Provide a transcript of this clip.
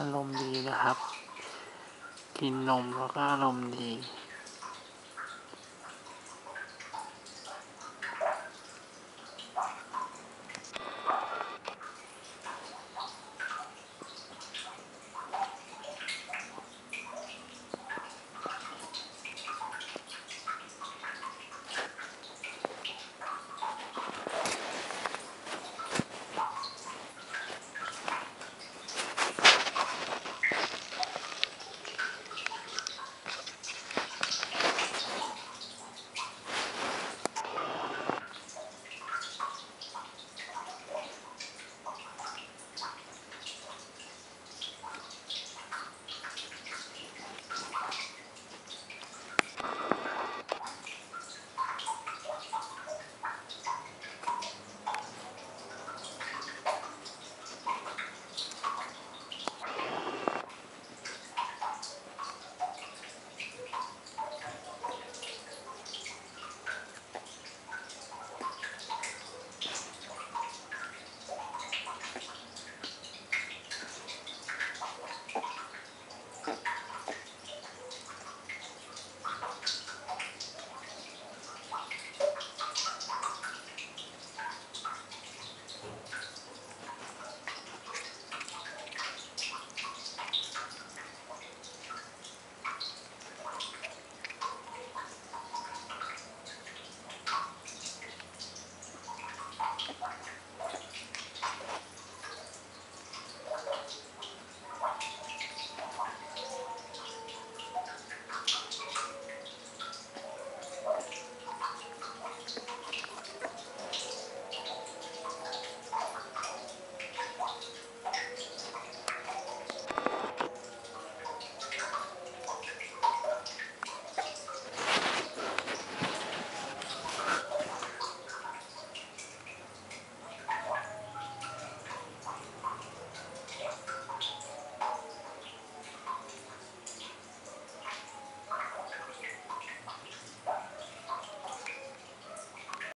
อารมณ์ดีนะครับ กินนมแล้วก็อารมณ์ดี